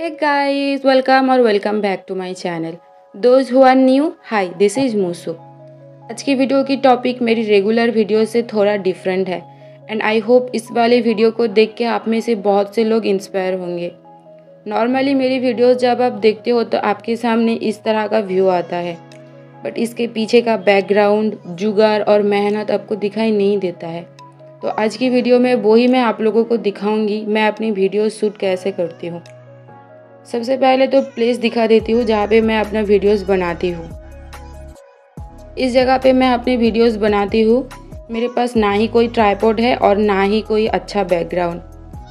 Hey guys, welcome or welcome back to my channel. Those who are new, hi, this is Musu. आज की video की topic मेरी regular video से थोड़ा different है। And I hope इस वाले वीडियो को देख के आप में से बहुत से लोग इंस्पायर होंगे। नॉर्मली मेरी वीडियोस जब आप देखते हो तो आपके सामने इस तरह का व्यू आता है। बट इसके पीछे का बैकग्राउंड जुगाड़ और मेहनत आपको दिखाई नहीं देता है। तो आज की वीडियो में वही मैं आप लोगों को दिखाऊँगी मैं अपनी वीडियो शूट कैसे करती हूँ। सबसे पहले तो प्लेस दिखा देती हूँ जहाँ पे मैं अपना वीडियोस बनाती हूँ। इस जगह पे मैं अपनी वीडियोस बनाती हूँ। मेरे पास ना ही कोई ट्राईपोड है और ना ही कोई अच्छा बैकग्राउंड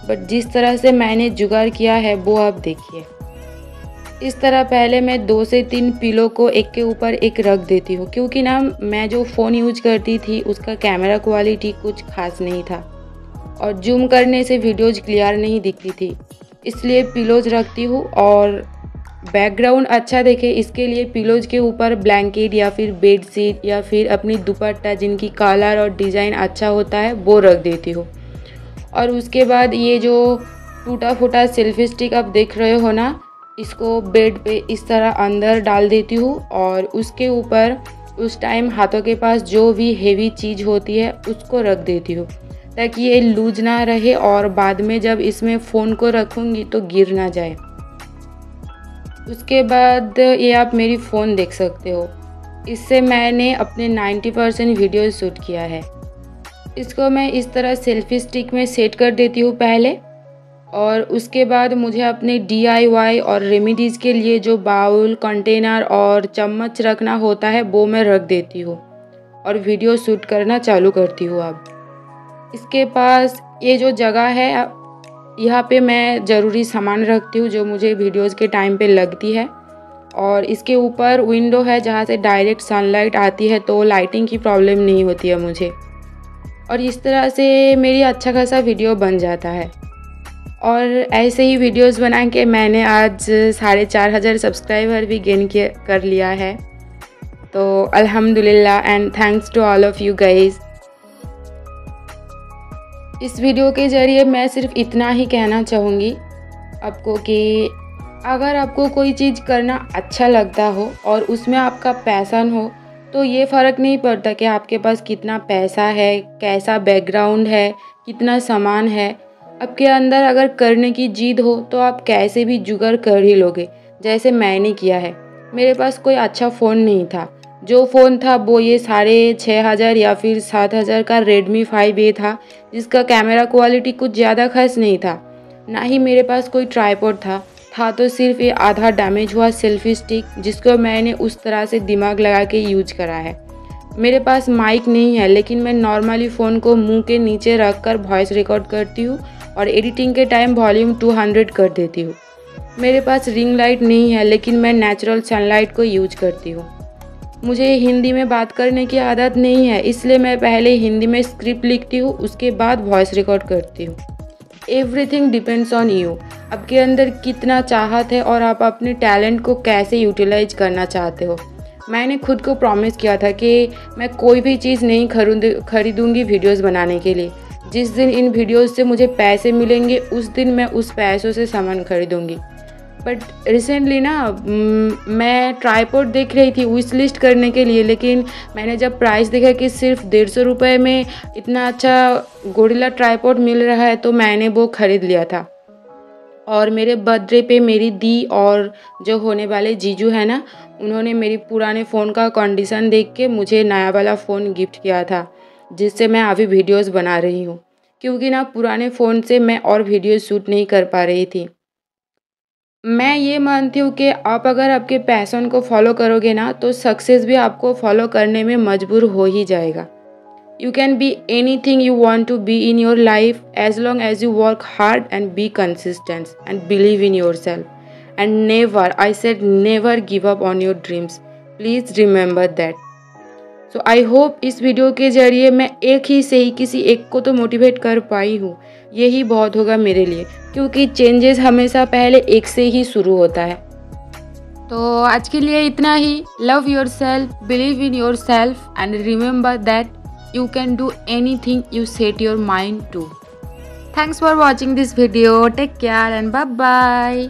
बट जिस तरह से मैंने जुगाड़ किया है, वो आप देखिए। इस तरह पहले मैं दो से तीन पिलो को एक के ऊपर एक रख देती हूँ, क्योंकि ना मैं जो फ़ोन यूज़ करती थी, उसका कैमरा क्वालिटी कुछ खास नहीं था। और जूम करने से वीडियोज़ क्लियर नहीं दिखती थी। इसलिए पिलोज रखती हूँ और बैकग्राउंड अच्छा देखे, इसके लिए पिलोज के ऊपर ब्लैंकेट या फिर बेड शीट या फिर अपनी दुपट्टा जिनकी कलर और डिज़ाइन अच्छा होता है, वो रख देती हूँ। और उसके बाद ये जो टूटा फूटा सेल्फी स्टिक आप देख रहे हो ना, इसको बेड पे इस तरह अंदर डाल देती हूँ और उसके ऊपर उस टाइम हाथों के पास जो भी हेवी चीज़ होती है, उसको रख देती हूँ। ताकि ये लूज ना रहे और बाद में जब इसमें फ़ोन को रखूँगी तो गिर ना जाए। उसके बाद ये आप मेरी फ़ोन देख सकते हो। इससे मैंने अपने 90 परसेंट वीडियो शूट किया है। इसको मैं इस तरह सेल्फी स्टिक में सेट कर देती हूँ पहले और उसके बाद मुझे अपने डी और रेमिडीज़ के लिए जो बाउल, कंटेनर और चम्मच रखना होता है वो मैं रख देती हूँ और वीडियो शूट करना चालू करती हूँ अब। इसके पास ये जो जगह है, यहाँ पे मैं ज़रूरी सामान रखती हूँ जो मुझे वीडियोज़ के टाइम पे लगती है। और इसके ऊपर विंडो है जहाँ से डायरेक्ट सनलाइट आती है तो लाइटिंग की प्रॉब्लम नहीं होती है मुझे। और इस तरह से मेरी अच्छा खासा वीडियो बन जाता है। और ऐसे ही वीडियोस बना के मैंने आज साढ़े चार हज़ार सब्सक्राइबर भी गेन कर लिया है। तो अल्हम्दुलिल्लाह and thanks to all of you guys इस वीडियो के ज़रिए मैं सिर्फ़ इतना ही कहना चाहूँगी आपको कि अगर आपको कोई चीज़ करना अच्छा लगता हो और उसमें आपका पैसन हो तो ये फ़र्क नहीं पड़ता कि आपके पास कितना पैसा है, कैसा बैकग्राउंड है, कितना सामान है। आपके अंदर अगर करने की जिद हो तो आप कैसे भी जुगाड़ कर ही लोगे, जैसे मैंने किया है। मेरे पास कोई अच्छा फ़ोन नहीं था। जो फ़ोन था, वो ये साढ़े छः हज़ार या फिर सात हज़ार का रेडमी फाइव ए था, जिसका कैमरा क्वालिटी कुछ ज़्यादा खास नहीं था। ना ही मेरे पास कोई ट्राईपोर्ड था था तो सिर्फ़ ये आधा डैमेज हुआ सेल्फी स्टिक जिसको मैंने उस तरह से दिमाग लगा के यूज़ करा है। मेरे पास माइक नहीं है, लेकिन मैं नॉर्मली फ़ोन को मुँह के नीचे रख कर वॉइस रिकॉर्ड करती हूँ और एडिटिंग के टाइम वॉल्यूम 200 कर देती हूँ। मेरे पास रिंग लाइट नहीं है, लेकिन मैं नेचुरल सनलाइट को यूज़ करती हूँ। मुझे हिंदी में बात करने की आदत नहीं है, इसलिए मैं पहले हिंदी में स्क्रिप्ट लिखती हूँ, उसके बाद वॉइस रिकॉर्ड करती हूँ। एवरीथिंग डिपेंड्स ऑन यू आपके अंदर कितना चाहत है और आप अपने टैलेंट को कैसे यूटिलाइज करना चाहते हो। मैंने खुद को प्रॉमिस किया था कि मैं कोई भी चीज़ नहीं खरीद, खरीदूँगी वीडियोज़ बनाने के लिए। जिस दिन इन वीडियोस से मुझे पैसे मिलेंगे, उस दिन मैं उस पैसों से सामान खरीदूँगी। बट रिसेंटली ना मैं ट्राईपोर्ट देख रही थी विश लिस्ट करने के लिए, लेकिन मैंने जब प्राइस देखा कि सिर्फ़ डेढ़ सौ रुपये में इतना अच्छा गोरिल्ला ट्राईपोर्ट मिल रहा है तो मैंने वो ख़रीद लिया था। और मेरे बर्थडे पे मेरी दी और जो होने वाले जीजू है ना, उन्होंने मेरी पुराने फ़ोन का कंडीशन देख के मुझे नया वाला फ़ोन गिफ्ट किया था, जिससे मैं अभी वीडियोस बना रही हूँ। क्योंकि ना, पुराने फ़ोन से मैं और वीडियो शूट नहीं कर पा रही थी। मैं ये मानती हूँ कि आप अगर आपके पैसन को फॉलो करोगे ना तो सक्सेस भी आपको फॉलो करने में मजबूर हो ही जाएगा। You can be anything you want to be in your life as long as you work hard and be consistent and believe in yourself and never I said never give up on your dreams please remember that so I hope इस video के ज़रिए मैं एक ही से ही किसी एक को तो मोटिवेट कर पाई हूँ। यही बहुत होगा मेरे लिए, क्योंकि चेंजेस हमेशा पहले एक से ही शुरू होता है। तो आज के लिए इतना ही। Love yourself believe in yourself and remember that you can do anything you set your mind to thanks for watching this video take care and bye bye